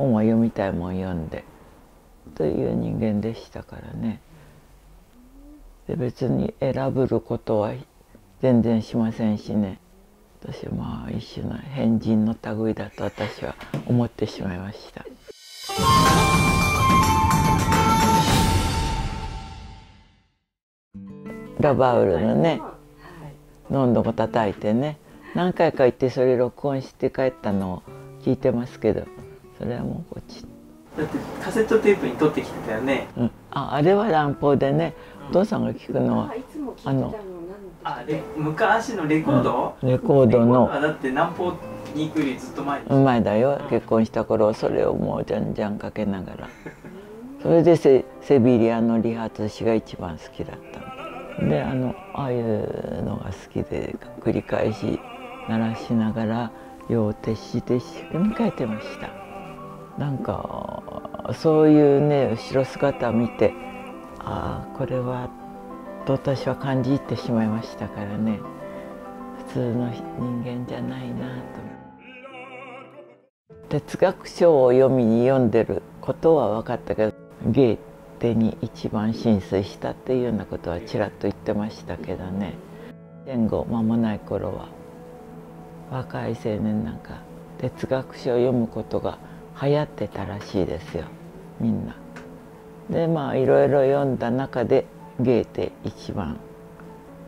本は読みたいもん読んで。という人間でしたからね。で別に選ぶることは全然しませんしね。私はまあ一種の変人の類だと私は思ってしまいました。ラバウルのねのんどこ叩いてね。何回か行ってそれ録音して帰ったのを聞いてますけどそれはもうこっち。だってカセットテープに撮ってきてたよね、うん、ああれは乱暴でね。お父さんが聞くのはあのあれ昔のレコード、うん、レコードの。だって南方に行くよりずっと前うまいだよ。結婚した頃それをもうじゃんじゃんかけながら。それでセセビリアの理髪師が一番好きだったであのああいうのが好きで繰り返し鳴らしながら夜を徹して一生懸命書いてましたなんかそういうね後ろ姿を見てああこれはと私は感じてしまいましたからね。普通の人間じゃないなと。哲学書を読みに読んでることは分かったけどゲーテに一番浸水したっていうようなことはちらっと言ってましたけどね。戦後間もない頃は若い青年なんか哲学書を読むことが流行ってたらしいですよみんな。でまあいろいろ読んだ中でゲーテ一番。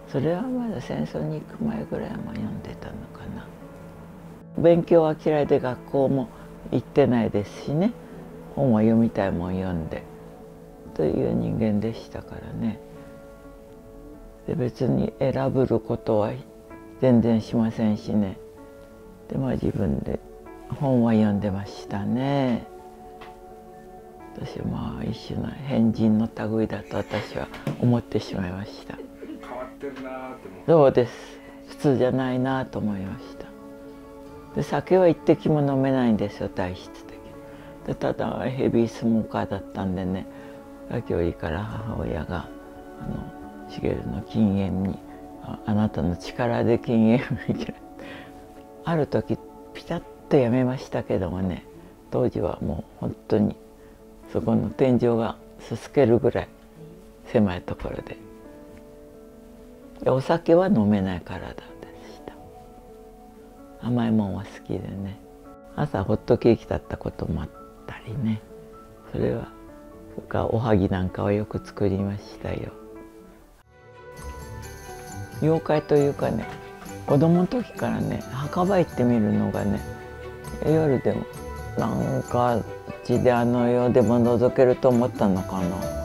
それはまだ戦争に行く前ぐらいは読んでたのかな。勉強は嫌いで学校も行ってないですしね。本は読みたいもん読んで。という人間でしたからね。で別に選ぶことは全然しませんしね。でまあ自分で本は読んでましたね。私はまあ一種の変人の類だと私は思ってしまいました。変わってるなってそうです。普通じゃないなと思いました。で酒は一滴も飲めないんですよ体質的でただヘビースモーカーだったんでね今日から母親があの茂の禁煙にああなたの力で禁煙をいけある時とやめましたけどもね当時はもう本当にそこの天井がすすけるぐらい狭いところで。でお酒は飲めない体でした。甘いもんは好きでね。朝ホットケーキだったこともあったりね。それはそかおはぎなんかはよく作りましたよ。妖怪というかね子供の時からね墓場行ってみるのがね夜でも。なんか地であの世でも覗けると思ったのかな。